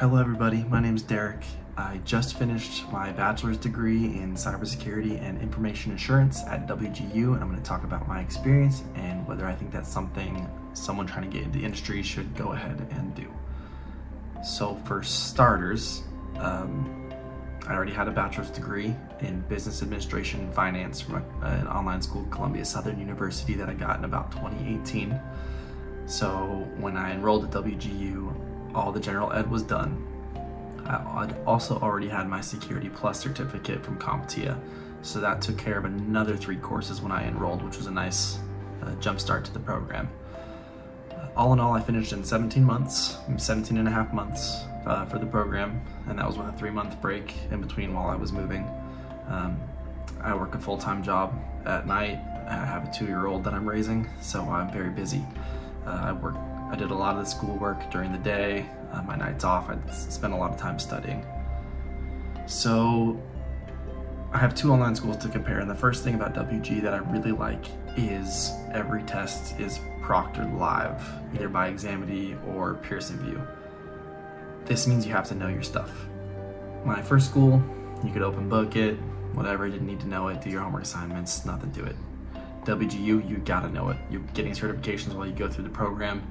Hello everybody, my name is Derek. I just finished my bachelor's degree in cybersecurity and information assurance at WGU and I'm going to talk about my experience and whether I think that's something someone trying to get into the industry should go ahead and do. So for starters, um, I already had a bachelor's degree in business administration and finance from a, an online school, Columbia Southern University that I got in about 2018. So when I enrolled at WGU, all the general ed was done. I'd also already had my Security Plus certificate from CompTIA, so that took care of another three courses when I enrolled, which was a nice uh, jump start to the program. All in all, I finished in 17 months, 17 and a half months uh, for the program, and that was with a three month break in between while I was moving. Um, I work a full-time job at night. I have a two-year-old that I'm raising, so I'm very busy. Uh, I work I did a lot of the schoolwork during the day. Uh, my nights off, I spent a lot of time studying. So I have two online schools to compare, and the first thing about WG that I really like is every test is proctored live, either by Examity or Pearson VUE. This means you have to know your stuff. My first school, you could open book it, whatever, you didn't need to know it, do your homework assignments, nothing to it. WGU, you gotta know it. You're getting certifications while you go through the program.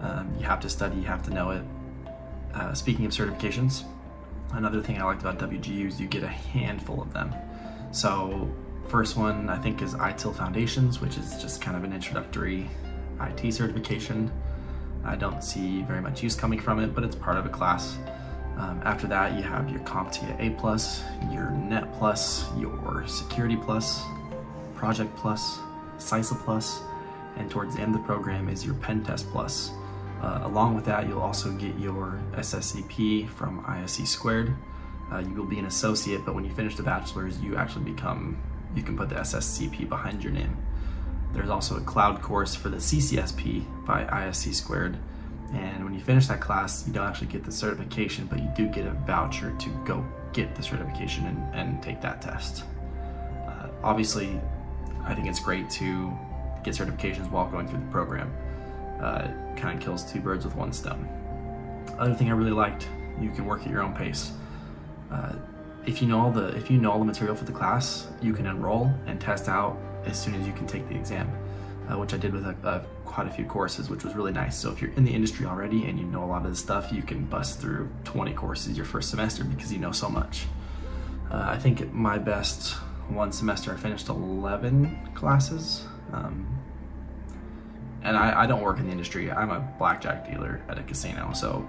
Um, you have to study, you have to know it. Uh, speaking of certifications, another thing I liked about WGU is you get a handful of them. So first one I think is ITIL Foundations, which is just kind of an introductory IT certification. I don't see very much use coming from it, but it's part of a class. Um, after that, you have your CompTIA A+, Plus, your Net Plus, your Security Plus, Project Plus, CySA Plus, and towards the end of the program is your Pentest+. Plus. Uh, along with that, you'll also get your SSCP from ISC squared. Uh, you will be an associate, but when you finish the bachelor's, you actually become, you can put the SSCP behind your name. There's also a cloud course for the CCSP by ISC squared. And when you finish that class, you don't actually get the certification, but you do get a voucher to go get the certification and, and take that test. Uh, obviously, I think it's great to get certifications while going through the program uh, kind of kills two birds with one stone. Other thing I really liked, you can work at your own pace. Uh, if you know all the if you know all the material for the class, you can enroll and test out as soon as you can take the exam, uh, which I did with a, a, quite a few courses, which was really nice. So if you're in the industry already and you know a lot of the stuff, you can bust through 20 courses your first semester because you know so much. Uh, I think my best one semester I finished 11 classes. Um, and I, I don't work in the industry. I'm a blackjack dealer at a casino, so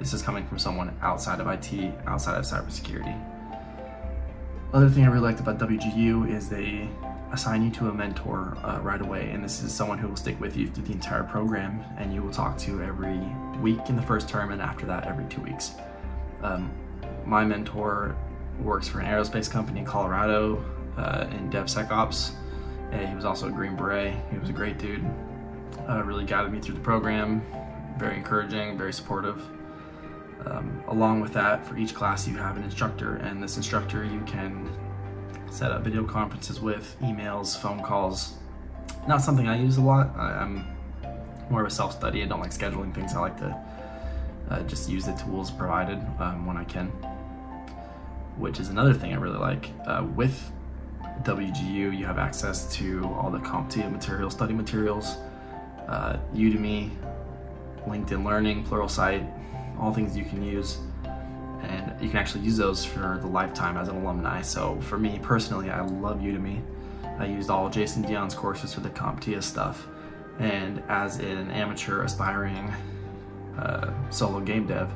this is coming from someone outside of IT, outside of cybersecurity. Other thing I really liked about WGU is they assign you to a mentor uh, right away, and this is someone who will stick with you through the entire program, and you will talk to every week in the first term, and after that, every two weeks. Um, my mentor works for an aerospace company in Colorado uh, in DevSecOps, and he was also a Green Beret. He was a great dude uh, really guided me through the program. Very encouraging, very supportive. Um, along with that, for each class you have an instructor, and this instructor you can set up video conferences with, emails, phone calls. Not something I use a lot. I, am more of a self-study. I don't like scheduling things. I like to uh, just use the tools provided um, when I can, which is another thing I really like. Uh, with WGU, you have access to all the CompTIA material, study materials, uh, Udemy, LinkedIn Learning, Pluralsight, all things you can use. And you can actually use those for the lifetime as an alumni. So for me personally, I love Udemy. I used all Jason Dion's courses for the CompTIA stuff. And as an amateur aspiring uh, solo game dev,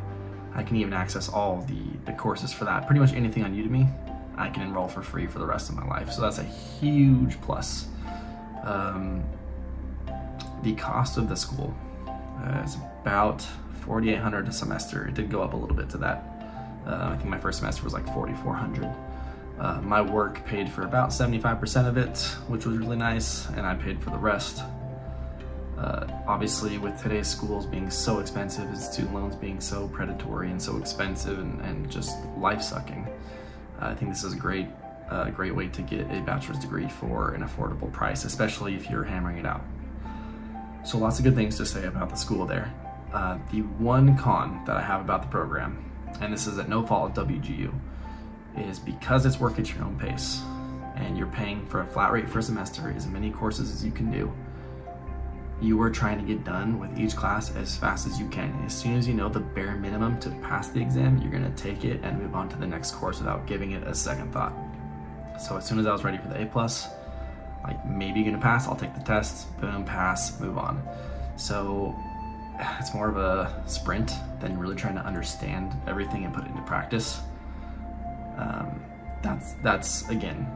I can even access all the, the courses for that. Pretty much anything on Udemy, I can enroll for free for the rest of my life. So that's a huge plus. Um, the cost of the school uh, is about 4800 a semester. It did go up a little bit to that. Uh, I think my first semester was like 4400 uh, My work paid for about 75% of it, which was really nice, and I paid for the rest. Uh, obviously, with today's schools being so expensive and student loans being so predatory and so expensive and, and just life-sucking, I think this is a great, uh, great way to get a bachelor's degree for an affordable price, especially if you're hammering it out. So lots of good things to say about the school there. Uh, the one con that I have about the program, and this is at no fault of WGU, is because it's work at your own pace and you're paying for a flat rate for a semester as many courses as you can do, you are trying to get done with each class as fast as you can. As soon as you know the bare minimum to pass the exam, you're gonna take it and move on to the next course without giving it a second thought. So as soon as I was ready for the A plus, like maybe gonna pass, I'll take the test, boom, pass, move on. So it's more of a sprint than really trying to understand everything and put it into practice. Um, that's that's again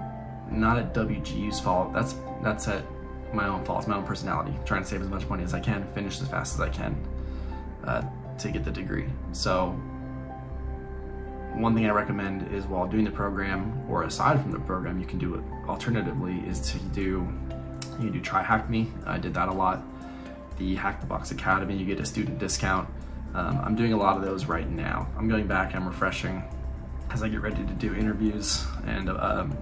not at WGU's fault. That's that's at my own fault. It's my own personality. trying to save as much money as I can, finish as fast as I can uh, to get the degree. So one thing I recommend is while doing the program or aside from the program, you can do it alternatively is to do you do TryHackMe. I did that a lot. The Hack the Box Academy, you get a student discount. Um, I'm doing a lot of those right now. I'm going back, I'm refreshing as I get ready to do interviews and um,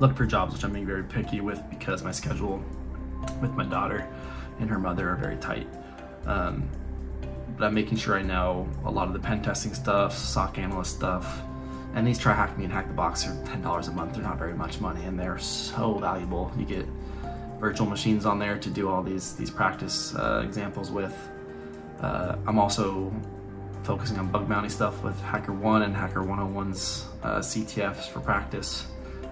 look for jobs, which I'm being very picky with because my schedule with my daughter and her mother are very tight. Um, but I'm making sure I know a lot of the pen testing stuff, SOC analyst stuff, and these TryHackMe and hack the box are $10 a month. They're not very much money and they're so valuable. You get virtual machines on there to do all these, these practice uh, examples with. Uh, I'm also focusing on bug bounty stuff with HackerOne and Hacker101's uh, CTFs for practice.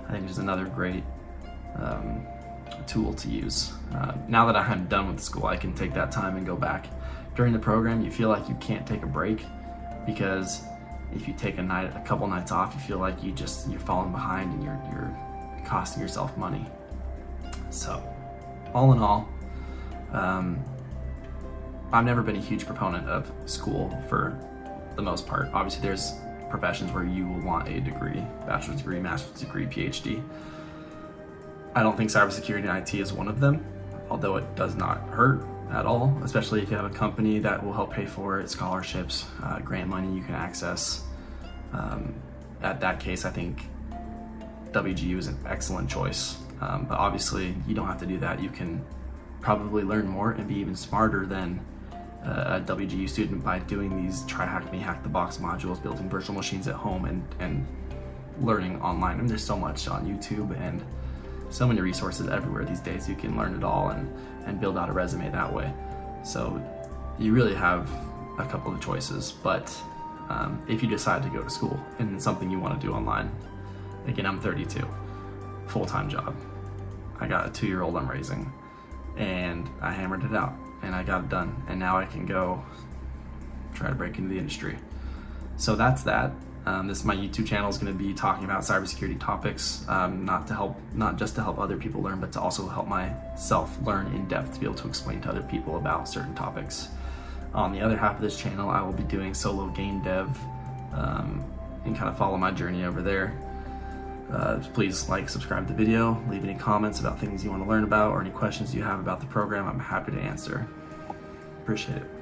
I think is another great um, tool to use. Uh, now that I'm done with school, I can take that time and go back. During the program, you feel like you can't take a break because if you take a night, a couple nights off, you feel like you just you're falling behind and you're you're costing yourself money. So, all in all, um, I've never been a huge proponent of school for the most part. Obviously, there's professions where you will want a degree, bachelor's degree, master's degree, PhD. I don't think cybersecurity and IT is one of them, although it does not hurt at all, especially if you have a company that will help pay for it, scholarships, uh, grant money you can access. Um, at that case, I think WGU is an excellent choice. Um, but obviously, you don't have to do that. You can probably learn more and be even smarter than a WGU student by doing these TryHackMe hack the box modules, building virtual machines at home and, and learning online. I mean, there's so much on YouTube and so many resources everywhere these days. You can learn it all and, and build out a resume that way. So you really have a couple of choices, but um, if you decide to go to school and it's something you want to do online, again, I'm 32, full-time job. I got a two-year-old I'm raising and I hammered it out and I got it done. And now I can go try to break into the industry. So that's that. Um, this my YouTube channel is going to be talking about cybersecurity topics, um, not to help, not just to help other people learn, but to also help myself learn in depth to be able to explain to other people about certain topics. On the other half of this channel, I will be doing solo game dev um, and kind of follow my journey over there. Uh, please like, subscribe to the video, leave any comments about things you want to learn about or any questions you have about the program. I'm happy to answer. Appreciate it.